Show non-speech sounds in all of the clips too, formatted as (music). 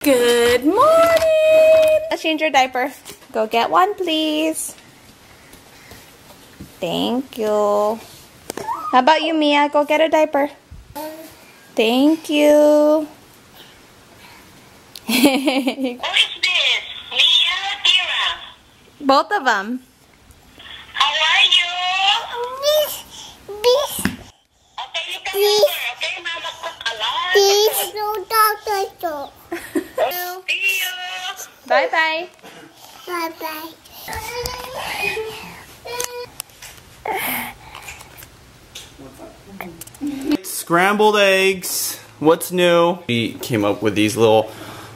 Good morning! Let's change your diaper. Go get one, please. Thank you. How about you, Miya? Go get a diaper. Thank you. (laughs) Who is this? Miya Keira. Both of them. How are you? Okay, you come lot. See you. Bye bye. Scrambled eggs. What's new? We came up with these little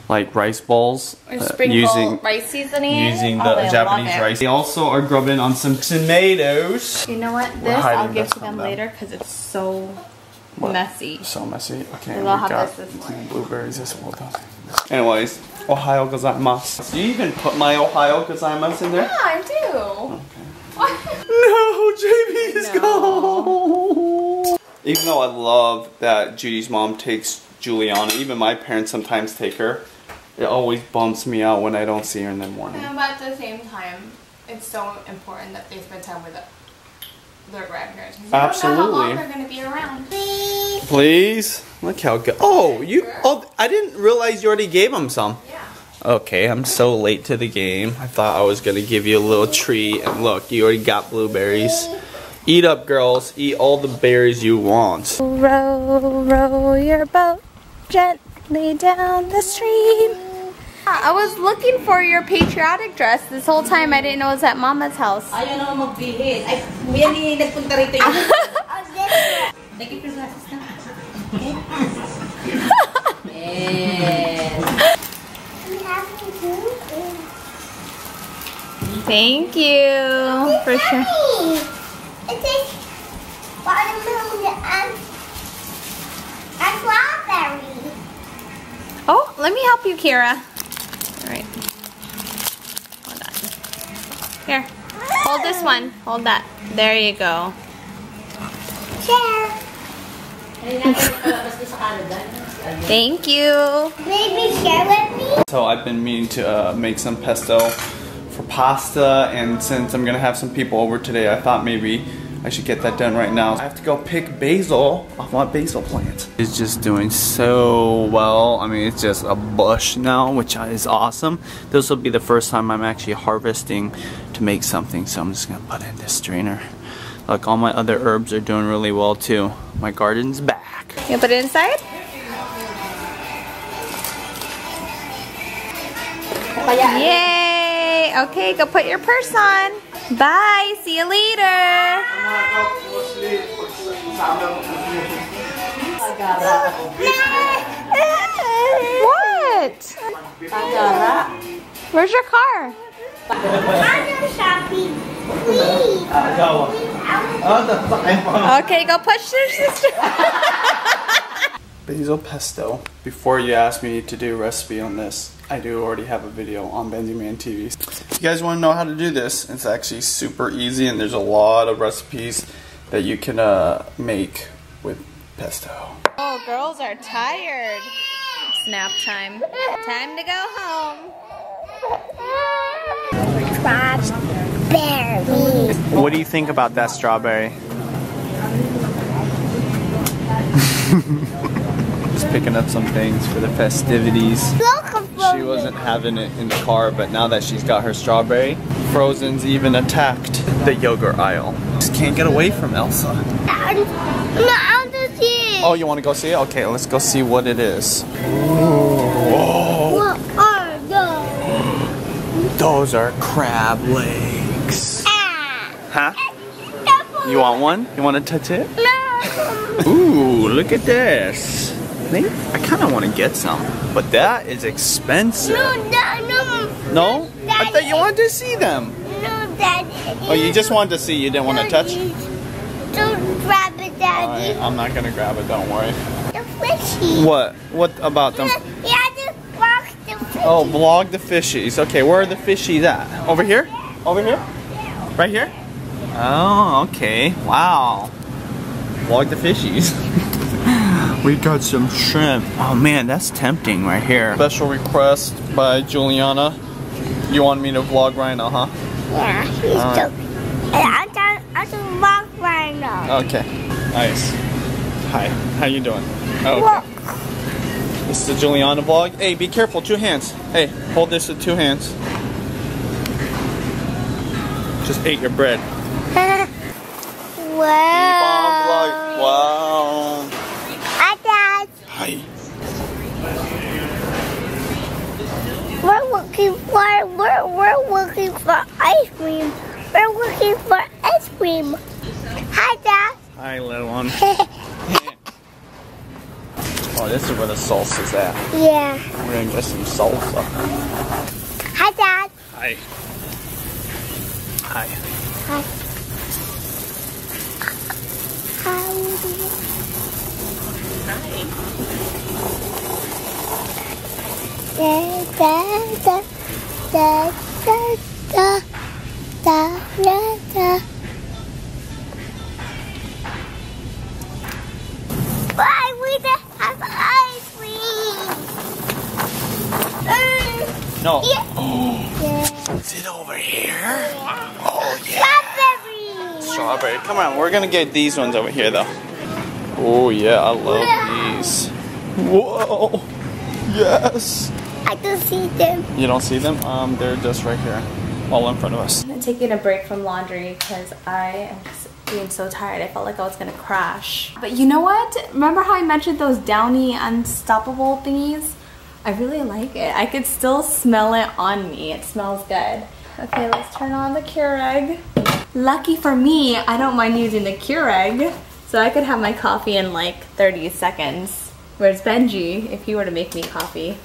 like rice balls uh, using rice seasoning. using Oh, the love Japanese rice. They also are grubbing on some tomatoes. You know what? This I'll give to them them. later because it's so messy. So messy. Okay, we We'll have got this this morning. blueberries as well. Anyways, Ohayo gozaimasu. Do you even put my Ohayo gozaimasu in there? Yeah, I do. Okay. (laughs) No, JB's No. gone. Even though I love that Judy's mom takes Julianna, even my parents sometimes take her. It always bumps me out when I don't see her in the morning. And but at the same time, it's so important that they spend time with their grandparents. You don't know how Absolutely. long they're going to be around. Please, look how good. Oh, you. Oh, I didn't realize you already gave them some. Yeah. Okay, I'm so late to the game. I thought I was gonna give you a little treat, and look, you already got blueberries. Eat up, girls. Eat all the berries you want. Row, row your boat gently down the stream. I was looking for your patriotic dress this whole time. I didn't know it was at Mama's house. Ayaw naman magbihis. Ay, yan yung nagpunta rito yung... Nagkip yung glasses (laughs) na. Okay? Yes. Thank you for sure. It is watermelon and, and strawberry. Oh, let me help you, Keira. All right. Hold on. Here. Hold this one. Hold that. There you go. Share. Ay, natin palabas ko sa Canada. Ayun. Thank you. Baby, share with me. So I've been meaning to uh, make some pesto for pasta, and since I'm gonna have some people over today, I thought maybe I should get that done right now. I have to go pick basil off my basil plant. It's just doing so well. I mean, it's just a bush now, which is awesome. This will be the first time I'm actually harvesting to make something, so I'm just gonna put it in this strainer. Look, all my other herbs are doing really well too. My garden's back. You put it inside? Oh, Yay! Okay, go put your purse on. Bye. See you later. What? Where's your car? I'm shopping. Please. Okay, go push your sister. Basil pesto. Before you ask me to do a recipe on this, I do already have a video on BenjiManTV. If you guys want to know how to do this, it's actually super easy and there's a lot of recipes that you can uh, make with pesto. Oh, girls are tired. It's nap time. Time to go home. Strawberry. What do you think about that strawberry? (laughs) Just picking up some things for the festivities. She wasn't having it in the car, but now that she's got her strawberry, Frozen's even attacked the yogurt aisle. Just can't get away from Elsa. No, I'll just see. Oh, you want to go see it? Okay, let's go see what it is. Whoa, What are those? those are crab legs. Ah. Huh? You want one? You want to touch it? No. Ooh, look at this. I think I kind of want to get some, but that is expensive. No, no, no. No? I thought you wanted to see them. No, Daddy. Oh, you just wanted to see, you didn't want to touch? Don't grab it, Daddy. I'm not gonna grab it, don't worry. The fishy. What? What about them? Yeah, just oh, walk the fishy. Oh, vlog the fishies. Okay, where are the fishies at? Over here? Over here? Right here? Oh, okay. Wow. Vlog the fishies. (laughs) we We got some shrimp. Oh man, that's tempting right here. Special request by Julianna. You want me to vlog right now, huh? Yeah, he's All right. joking. I don't, I don't walk right now. Okay. Nice. Hi. How you doing? Oh, Walk. okay. This is the Julianna vlog. Hey, be careful. Two hands. Hey, hold this with two hands. Just ate your bread. (laughs) wow. Wow. Looking for, we're, we're looking for ice cream. We're looking for ice cream. Hi, Dad. Hi, little one. (laughs) Oh, this is where the salsa's at. yeah. We're gonna get some salsa. Hi, Dad. Hi. Hi. Hi. da da da da da da da da. Why we don't have ice cream? No. Yeah. (gasps) Is it over here? Yeah. Oh yeah. Strawberry. Strawberry. Come on, we're gonna get these ones over here though. Oh yeah, I love yeah. these. Whoa. Yes. I don't see them. You don't see them? Um, they're just right here, all in front of us. I'm taking a break from laundry because I am just being so tired. I felt like I was gonna crash. But you know what? Remember how I mentioned those Downy Unstopables thingies? I really like it. I could still smell it on me. It smells good. Okay, let's turn on the Keurig. Lucky for me, I don't mind using the Keurig. So I could have my coffee in like 30 seconds. Whereas Benji, if he were to make me coffee,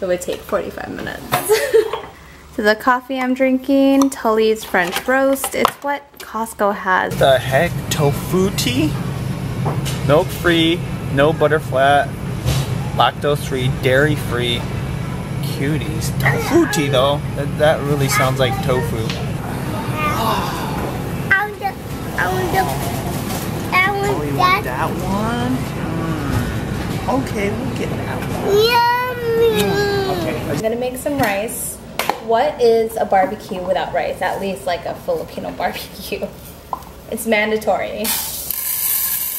it would take 45 minutes. (laughs) so the coffee I'm drinking, Tully's French Roast. It's what Costco has. The heck? Tofu tea? Milk free, no butter flat, lactose free, dairy free. Cuties. Tofu tea though. That, that really sounds like tofu. I want the, I want the, I want Oh, you that. want that one? Hmm. Okay, we'll get that one. Yummy. Okay. I'm gonna make some rice. What is a barbecue without rice? At least like a Filipino (laughs) barbecue. It's mandatory.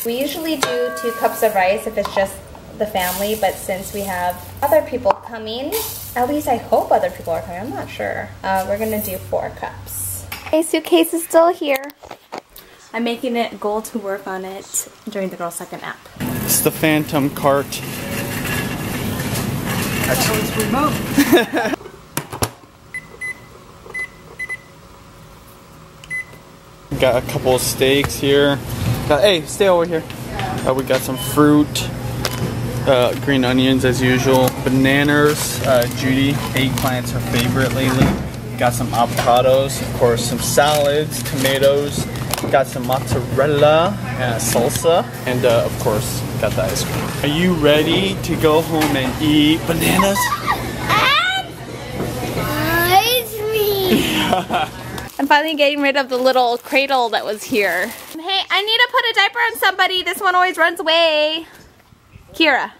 We usually do two cups of rice if it's just the family, but since we have other people coming, at least I hope other people are coming, I'm not sure. Uh, we're gonna do four cups. A suitcase is still here. I'm making it a goal to work on it during the Girl Second app. It's the Phantom cart. (laughs) Got a couple of steaks here. Got, hey, stay over here. Uh, we got some fruit, uh, green onions as usual, bananas. Uh, Judy, eggplant's her favorite lately. Got some avocados, of course, some salads, tomatoes. Got some mozzarella and salsa, and uh, of course, got the ice cream. Are you ready to go home and eat bananas? Ice cream. (laughs) I'm finally getting rid of the little cradle that was here. Hey, I need to put a diaper on somebody. This one always runs away. Keira.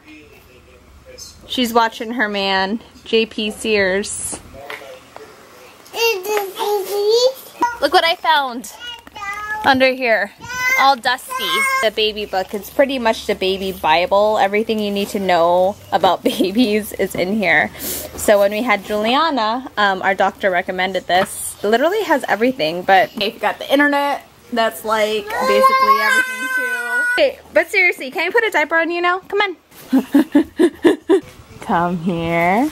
She's watching her man, JP Sears. Look what I found under here. All dusty. The baby book. It's pretty much the baby Bible. Everything you need to know about (laughs) babies is in here. So when we had Julianna, um, our doctor recommended this. It literally has everything, but if you got the internet, that's like basically everything too. But seriously, can I put a diaper on you now? Come on. (laughs) Come here.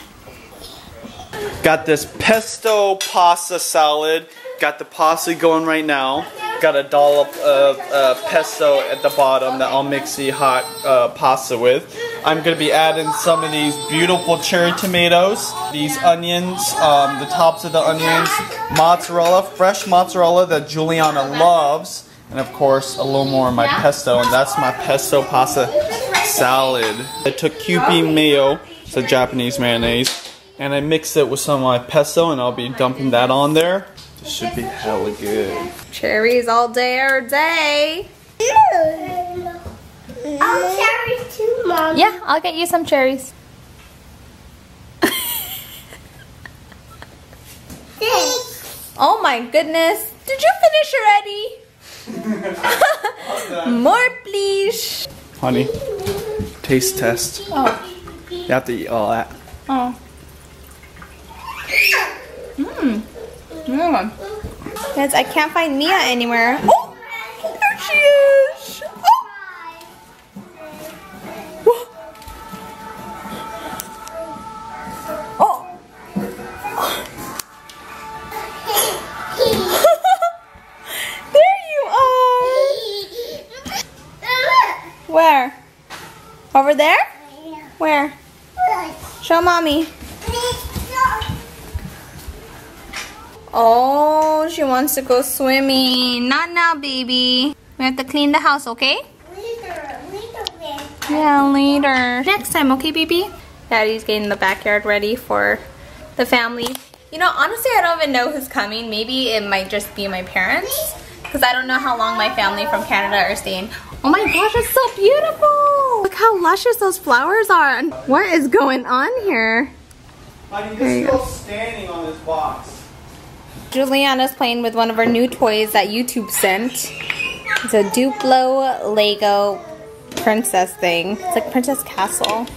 Got this pesto pasta salad. Got the pasta going right now. Got a dollop of uh, pesto at the bottom that I'll mix the hot uh, pasta with. I'm gonna be adding some of these beautiful cherry tomatoes, these onions, um, the tops of the onions, mozzarella, fresh mozzarella that Julianna loves, and of course a little more of my pesto, and that's my pesto pasta salad. I took Kewpie mayo, it's a Japanese mayonnaise, and I mixed it with some of my pesto, and I'll be dumping that on there. This should be hella good. Cherries all day, every day. Cherry too, Mom. Yeah, I'll get you some cherries. This. Oh my goodness. Did you finish already? (laughs) (laughs) More, please. Honey, taste test. Oh. You have to eat all that. Oh. Mm. Guys, I can't find Miya anywhere. Oh, there she is. Oh. Oh. (laughs) there you are. Where? Over there? Where? Show mommy. Oh, she wants to go swimming. Not now, baby. We have to clean the house, okay? Later. Later. Yeah, later. Next time, okay, baby? Daddy's getting the backyard ready for the family. You know, honestly, I don't even know who's coming. Maybe it might just be my parents. Because I don't know how long my family from Canada are staying. Oh my gosh, it's so beautiful! Look how luscious those flowers are. What is going on here? Honey, you you're still standing on this box. Julianna's playing with one of her new toys that YouTube sent. It's a Duplo Lego princess thing. It's like Princess Castle.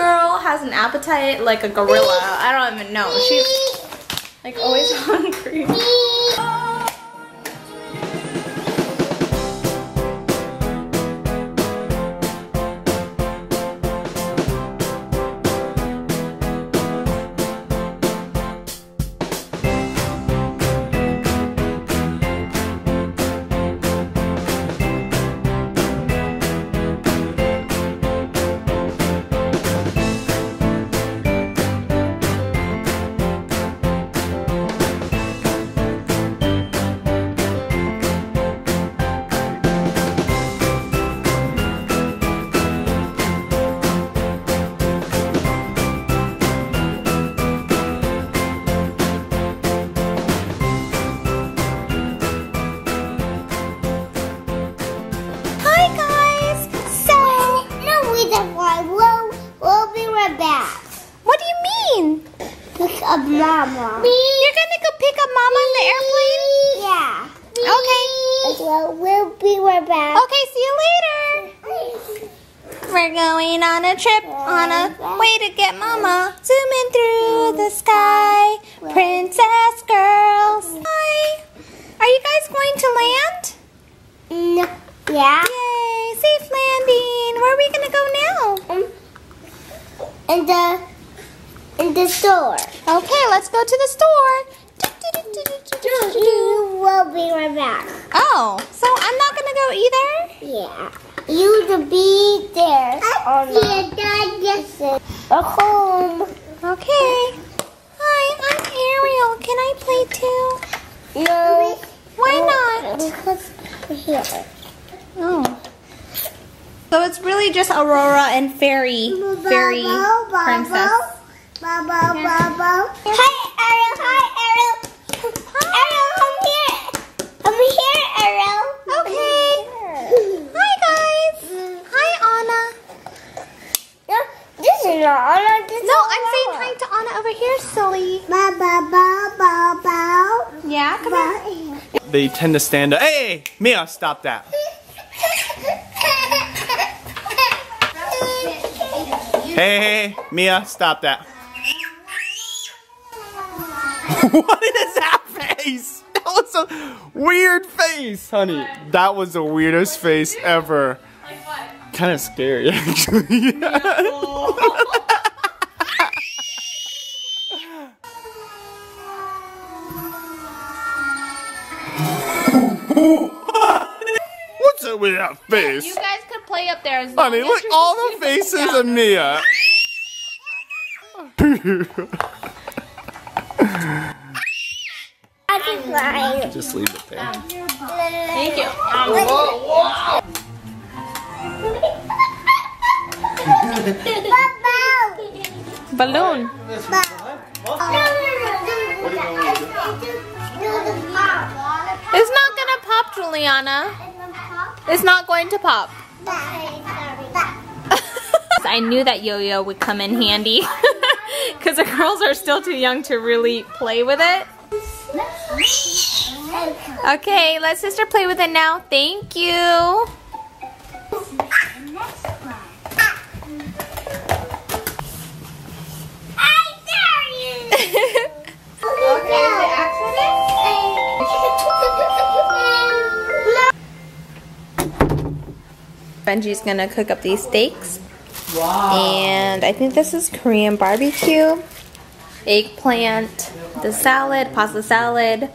Girl has an appetite like a gorilla. I don't even know. She's like always (laughs) hungry. A trip on a way to get Mama. Zooming through the sky, princess girls. Hi. Are you guys going to land? No. Yeah. Yay, safe landing. Where are we gonna go now? Um, in the in the store. Okay, let's go to the store. You will be right back. Oh, so I'm not gonna go either? Yeah. You to be there. Oh, no. Yeah, Dad, yes. At home. Okay. Hi, I'm Ariel. Can I play too? No. Why oh, not? Because here. Oh. So it's really just Aurora and Fairy, Fairy Princess. Bubble, bubble. Hi, Ariel. Hi, Ariel. Ariel, come here. Come here, Ariel. Okay. Hi guys. Hi Anna. No, this is Anna. No, I'm saying Aurora. hi to Anna over here, silly. Ba ba ba ba ba. Yeah, come here. Ba. They tend to stand up. Hey, Miya, stop that. Hey, hey, hey, Miya, stop that. (laughs) what is that face? That was a weird face, honey. That was the weirdest face ever. Kind of scary, (laughs) actually. (laughs) What's up with that face? You guys could play up there as long Honey, as look you're all the faces of Miya. (laughs) I can fly. Just leave it there. Thank you. (laughs) Balloon. It's not gonna pop, Julianna. It's not going to pop. (laughs) I knew that yo-yo would come in handy (laughs) because the girls are still too young to really play with it. Okay, let sister play with it now. Thank you. Benji's gonna cook up these steaks. And I think this is Korean barbecue. Eggplant, the salad, pasta salad,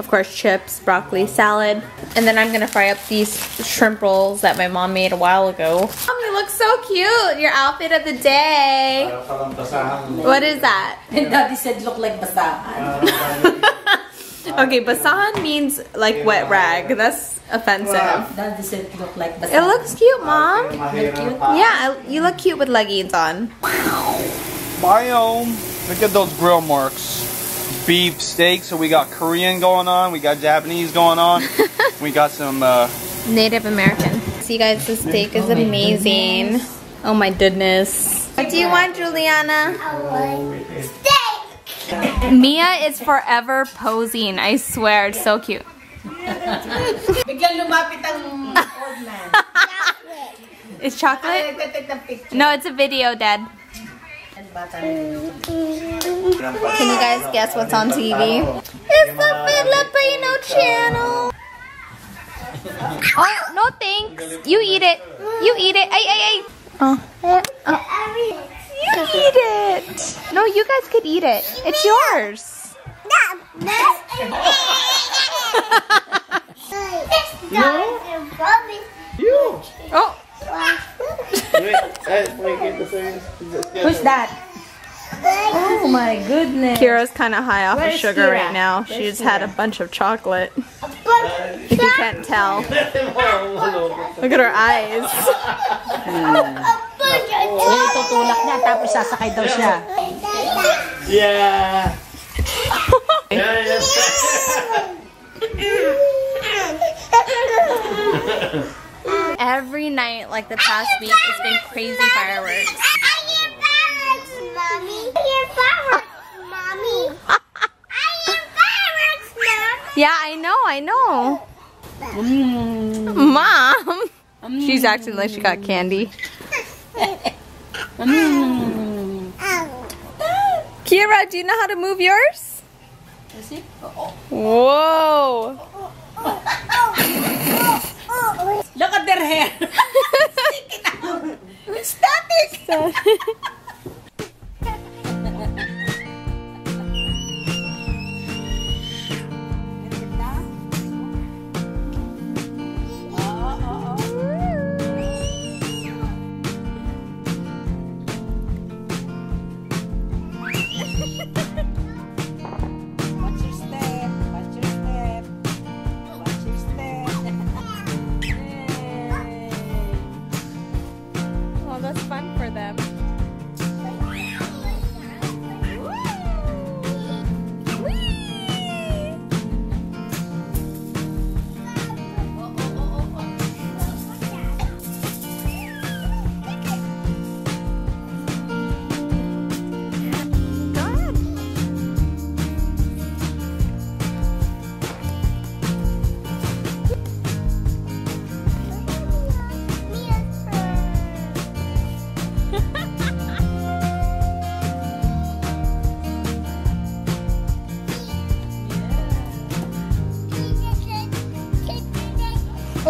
of course chips, broccoli salad. And then I'm gonna fry up these shrimp rolls that my mom made a while ago. Mom, you look so cute! Your outfit of the day. What is that? Daddy said look like basahan. (laughs) Okay, basahan means like wet rag. That's offensive. Daddy said look like It looks cute, mom. Yeah, you look cute with leggings on. Wow. Biome. Look at those grill marks. Beef steak. So we got Korean going on. We got Japanese going on. (laughs) we got some. Uh, Native American. See guys, the steak is amazing. Oh my goodness. What do you want, Julianna? Miya is forever posing. I swear, it's so cute. Biglang lumapit ang (laughs) old man. It's chocolate? nagtatake ng picture. No, it's a video, Dad. Can you guys guess what's on TV? It's the Filipino channel. Oh, no thanks. You eat it. You eat it. Ay, ay, ay. Oh. Oh. You (laughs) eat it. No, you guys could eat it. It's yours. (laughs) you. Oh. Who's that? Oh my goodness. Keira's kind of high off of Where's sugar Keira? right now. Where's She's had a Keira? bunch of chocolate. If you can't tell. (laughs) Look at her eyes. Oh, oh, Ngayon tutulak niya tapos sasakay daw siya. Yeah. (laughs) Every night, like the past week, it's been crazy fireworks. I am fireworks, mommy. Yeah, I know, I know. Mm. Mom! She's acting like she got candy. (laughs) Mm. Keira, do you know how to move yours? Whoa! Look at their hair. (laughs) Static. Watch (laughs)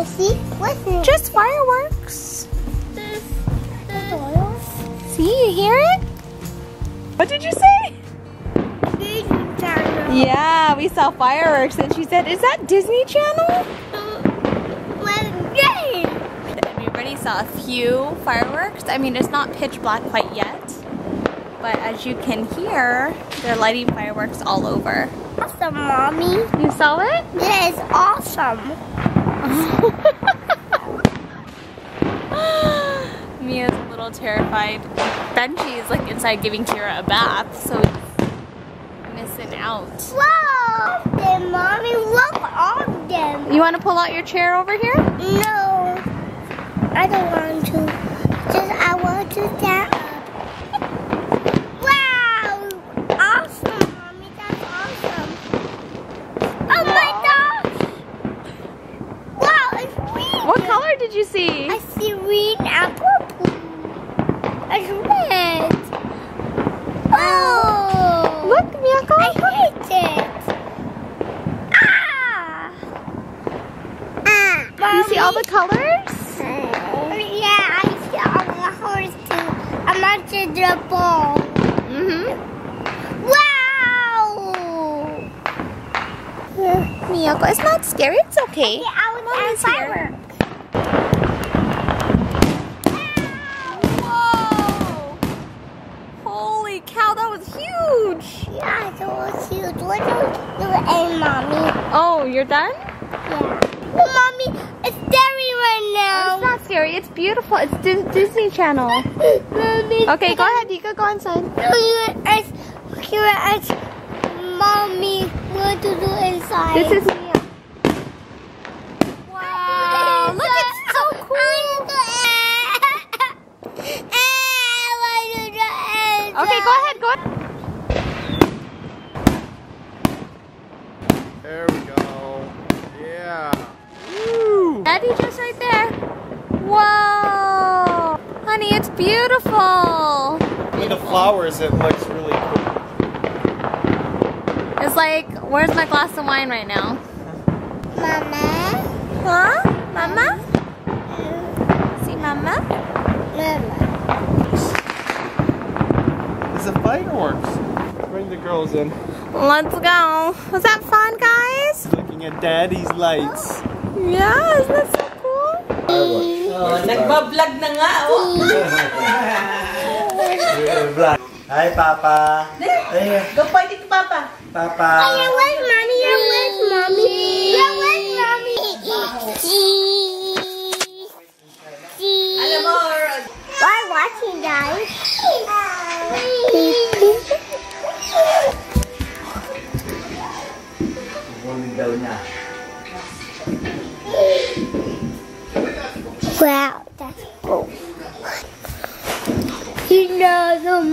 See? What's it? Just fireworks. See, you hear it? What did you say? Disney Channel. Yeah, we saw fireworks and she said, is that Disney Channel? Everybody saw a few fireworks. I mean, it's not pitch black quite yet. But as you can hear, they're lighting fireworks all over. Awesome, mommy. You saw it? That is awesome. (laughs) Miya's a little terrified. Benji is like inside giving Keira a bath, so he's missing out. Wow! Then, mommy, look on them. You want to pull out your chair over here? No, I don't want to. Just I want to stand up. Wow! Awesome, mommy. That's awesome. Oh my gosh! Wow, it's green. What color did you see? I see green and purple. It's red. Oh! Look, Miyako. I hate it. Ah! Ah! You see all the colors? Yeah, I see all the horse too. I'm after the ball. Mm-hmm. Wow! Miyako, it's not scary. It's okay. I was Mommy's on here. fireworks. Whoa! Holy cow, that was huge! Yeah, so was huge. What do we do and mommy? Oh, you're done? Yeah. Oh, mommy, it's scary right now. It's not scary. It's beautiful. It's Dis- Disney Channel. (laughs) mommy. Okay, go ahead. You could go inside. No, you ask, you mommy what to do inside. This is Miya. Wow, look, it's so cool. Okay, go ahead. Go ahead. There we go. Yeah. Woo! Daddy just right there. Whoa! It's beautiful. With the flowers, it looks really cool. It's like, where's my glass of wine right now? Mama, Huh? Mama? See Mama? mama. It's the fireworks. Bring the girls in. Let's go. Was that fun, guys? Looking at daddy's lights. Yeah, isn't that so cool? Oh, nagbablog na nga, oh. Hi, Papa. Hey, Go fight it, Papa. Papa. You're with mommy, you're with mommy.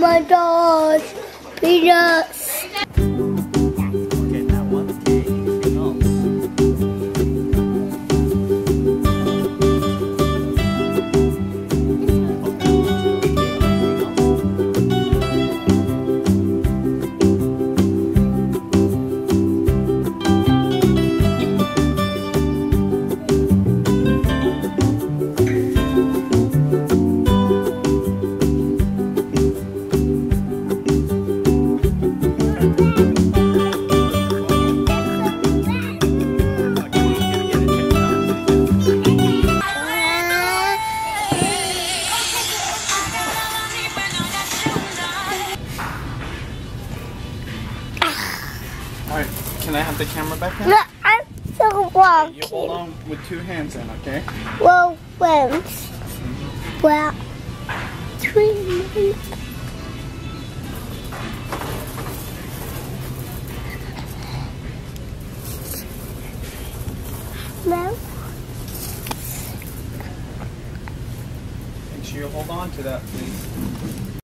My gosh. Peanuts. Two hands then, okay? Well, friends.